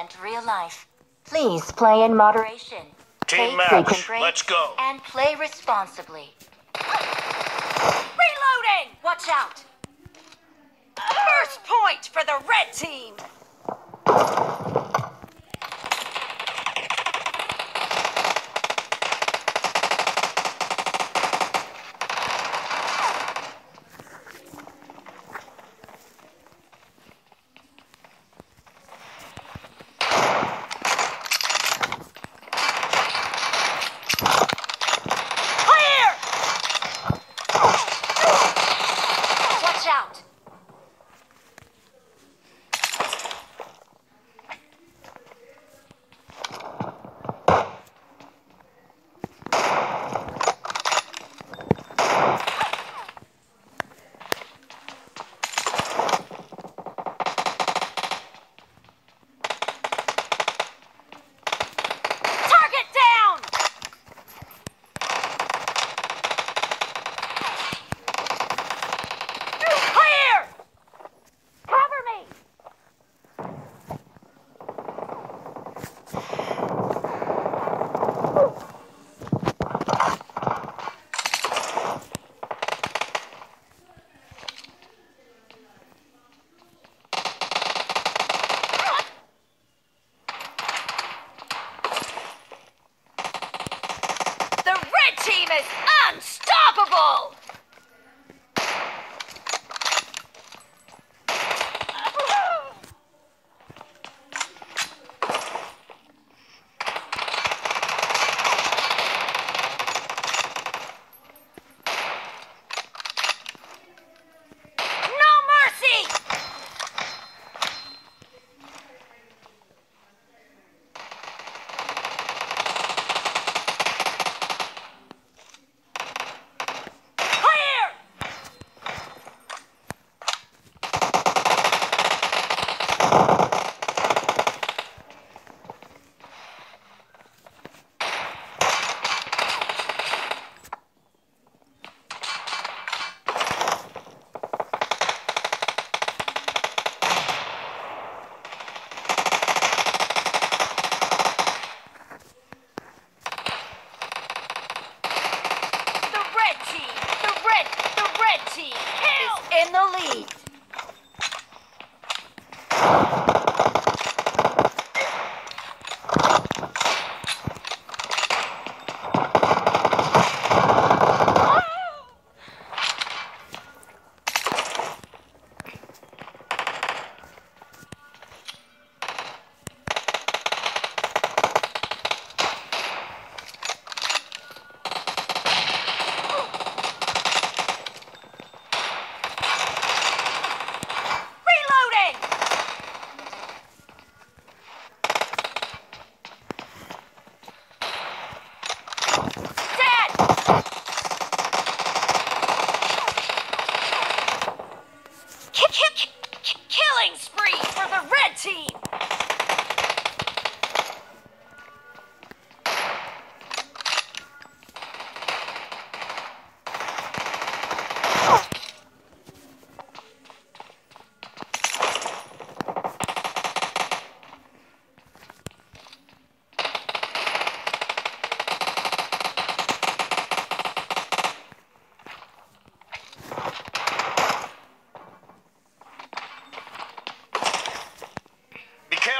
and real life. Please play in moderation. Team Deathmatch, let's go. And play responsibly. Reloading! Watch out! First point for the red team. In the lead.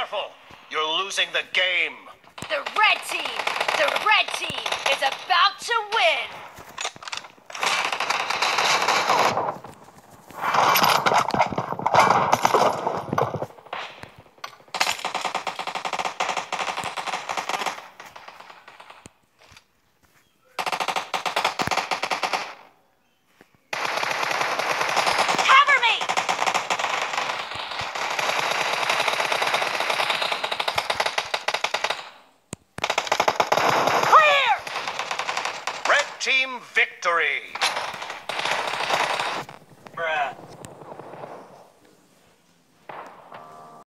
Careful. You're losing the game. The red team, the red team is about to win! Team victory. Bruh.